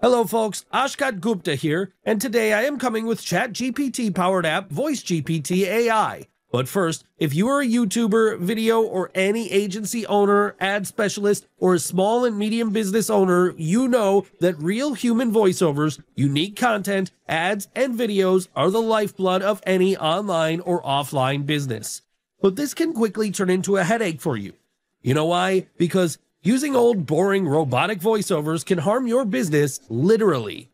Hello folks, Ashkat Gupta here, and today I am coming with ChatGPT powered app VoiceGPT AI. But first, if you are a YouTuber, video, or any agency owner, ad specialist, or a small and medium business owner, you know that real human voiceovers, unique content, ads, and videos are the lifeblood of any online or offline business. But this can quickly turn into a headache for you. You know why? Because Using old, boring, robotic voiceovers can harm your business literally.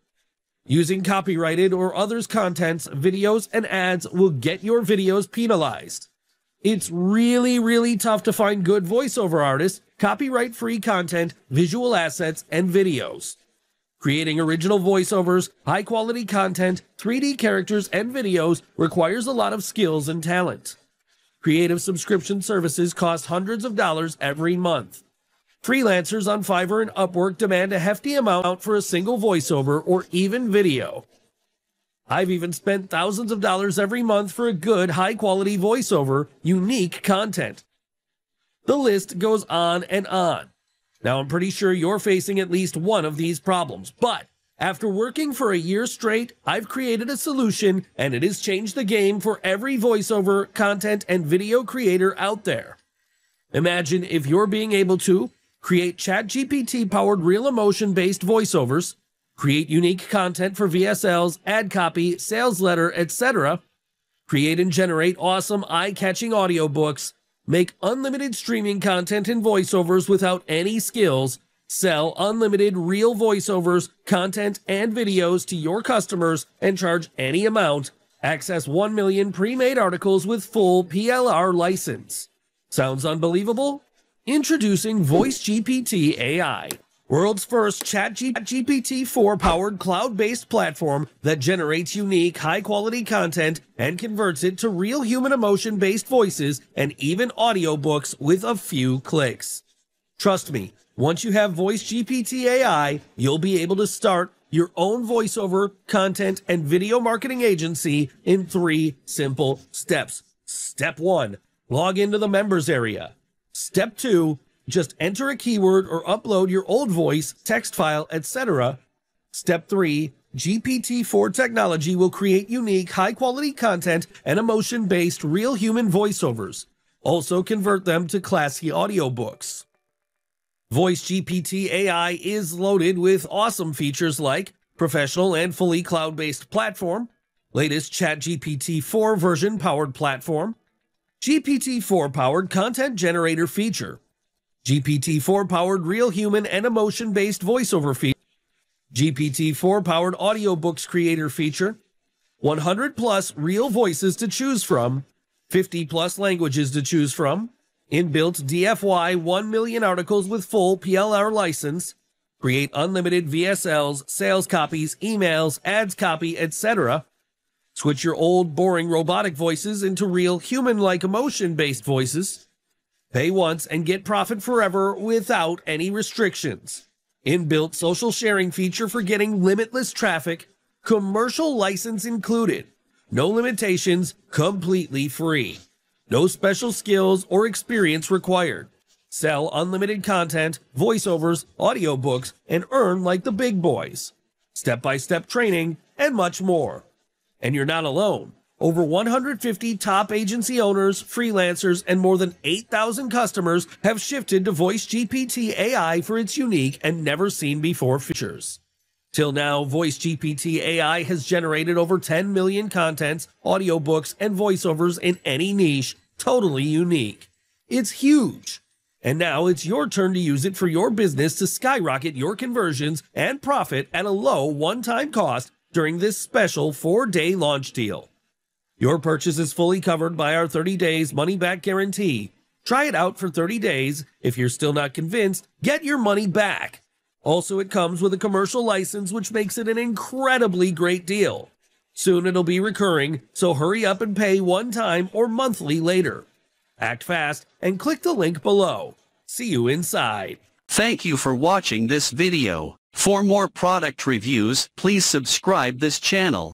Using copyrighted or others' contents, videos, and ads will get your videos penalized. It's really, really tough to find good voiceover artists, copyright free content, visual assets, and videos. Creating original voiceovers, high quality content, 3D characters, and videos requires a lot of skills and talent. Creative subscription services cost hundreds of dollars every month. Freelancers on Fiverr and Upwork demand a hefty amount for a single voiceover or even video. I've even spent thousands of dollars every month for a good, high quality voiceover, unique content. The list goes on and on. Now, I'm pretty sure you're facing at least one of these problems, but after working for a year straight, I've created a solution and it has changed the game for every voiceover, content, and video creator out there. Imagine if you're being able to create ChatGPT powered real emotion based voiceovers, create unique content for VSLs, ad copy, sales letter, etc., create and generate awesome eye catching audiobooks, make unlimited streaming content and voiceovers without any skills, sell unlimited real voiceovers, content, and videos to your customers and charge any amount, access 1 million pre made articles with full PLR license. Sounds unbelievable? Introducing VoiceGPT AI, world's first ChatGPT 4 powered cloud based platform that generates unique, high quality content and converts it to real human emotion based voices and even audiobooks with a few clicks. Trust me, once you have VoiceGPT AI, you'll be able to start your own voiceover, content, and video marketing agency in three simple steps. Step one, log into the members area. Step two, just enter a keyword or upload your old voice, text file, etc. Step three, GPT-4 technology will create unique, high-quality content and emotion-based real human voiceovers. Also convert them to classy audiobooks. Voice GPT AI is loaded with awesome features like professional and fully cloud-based platform, latest ChatGPT 4 version powered platform, GPT-4 powered content generator feature, GPT-4 powered real human and emotion based voiceover feature, GPT-4 powered audiobooks creator feature, 100 plus real voices to choose from, 50 plus languages to choose from, inbuilt DFY 1 million articles with full PLR license, create unlimited VSLs, sales copies, emails, ads copy, etc Switch your old, boring robotic voices into real human like emotion based voices. Pay once and get profit forever without any restrictions. Inbuilt social sharing feature for getting limitless traffic, commercial license included. No limitations, completely free. No special skills or experience required. Sell unlimited content, voiceovers, audiobooks, and earn like the big boys. Step by step training, and much more. And you're not alone. Over 150 top agency owners, freelancers, and more than 8,000 customers have shifted to Voice GPT AI for its unique and never seen before features. Till now, Voice GPT AI has generated over 10 million contents, audiobooks, and voiceovers in any niche, totally unique. It's huge. And now it's your turn to use it for your business to skyrocket your conversions and profit at a low one time cost during this special four day launch deal. Your purchase is fully covered by our 30 days money back guarantee. Try it out for 30 days. If you're still not convinced, get your money back. Also, it comes with a commercial license, which makes it an incredibly great deal. Soon it'll be recurring, so hurry up and pay one time or monthly later. Act fast and click the link below. See you inside. Thank you for watching this video. For more product reviews, please subscribe this channel.